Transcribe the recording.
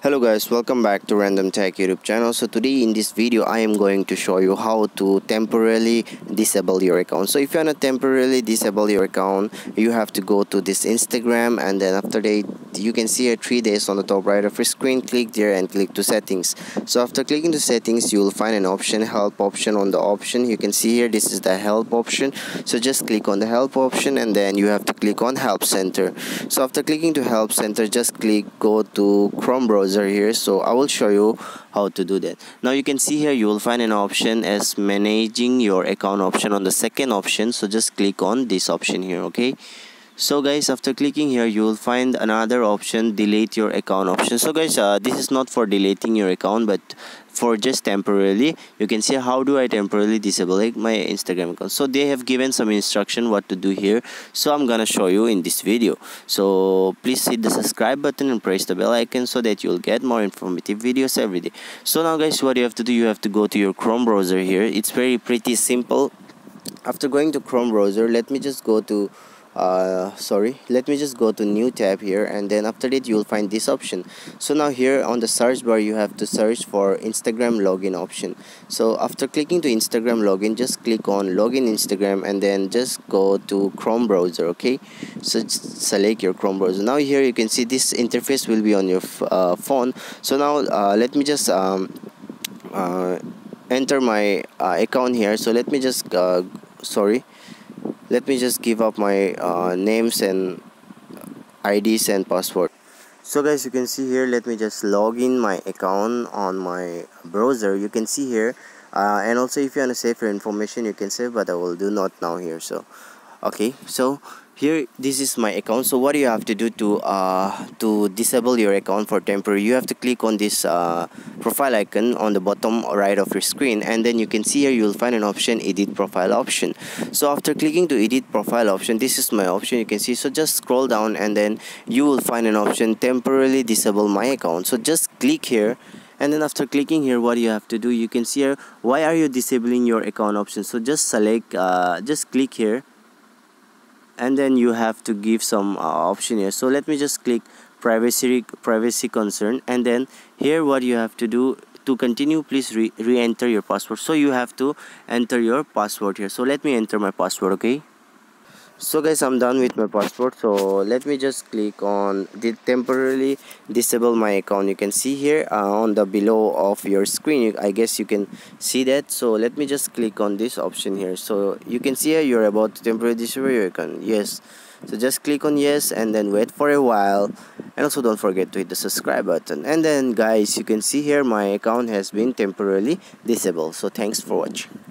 hello guys. Welcome back to random tech youtube channel. So today in this video i am going to show you how to temporarily disable your account. So if you want to temporarily disable your account you have to go to this instagram and then after that you can see here three days on the top right of your screen. Click there and click to settings. So after clicking to settings you will find an option help option on the option. You can see here this is the help option. So just click on the help option and then you have to click on help center. So after clicking to help center just click go to chrome browser here. So I will show you how to do that. Now you can see here you will find an option as managing your account option on the second option. So just click on this option here okay so guys after clicking here you will find another option delete your account option. So guys uh, this is not for deleting your account but for just temporarily. You can see how do I temporarily disable my Instagram account. So they have given some instruction what to do here. So I'm gonna show you in this video. So please hit the subscribe button and press the bell icon so that you'll get more informative videos every day. So now guys what you have to do you have to go to your Chrome browser here. It's very pretty simple. After going to Chrome browser let me just go to uh, sorry. Let me just go to new tab here and then after that you will find this option. So now here on the search bar you have to search for Instagram login option. So after clicking to Instagram login just click on login Instagram and then just go to Chrome browser okay? So select your Chrome browser. Now here you can see this interface will be on your uh, phone. So now uh, let me just um, uh, enter my uh, account here. So let me just uh, sorry let me just give up my uh, names and IDs and password. So guys you can see here let me just log in my account on my browser. You can see here uh, and also if you want to save your information you can save but I will do not now here so. Okay so here this is my account. So what you have to do to uh to disable your account for temporary you have to click on this uh profile icon on the bottom right of your screen and then you can see here you'll find an option edit profile option. So after clicking to edit profile option this is my option you can see. So just scroll down and then you will find an option temporarily disable my account. So just click here and then after clicking here what you have to do you can see here why are you disabling your account option? So just select uh, just click here and then you have to give some uh, option here. So let me just click privacy privacy concern and then here what you have to do to continue please re-enter your password. So you have to enter your password here. So let me enter my password okay so guys i'm done with my passport. So let me just click on the temporarily disable my account. You can see here uh, on the below of your screen. I guess you can see that. So let me just click on this option here. So you can see here you're about to temporarily disable your account. Yes. So just click on yes and then wait for a while. And also don't forget to hit the subscribe button. And then guys you can see here my account has been temporarily disabled. So thanks for watching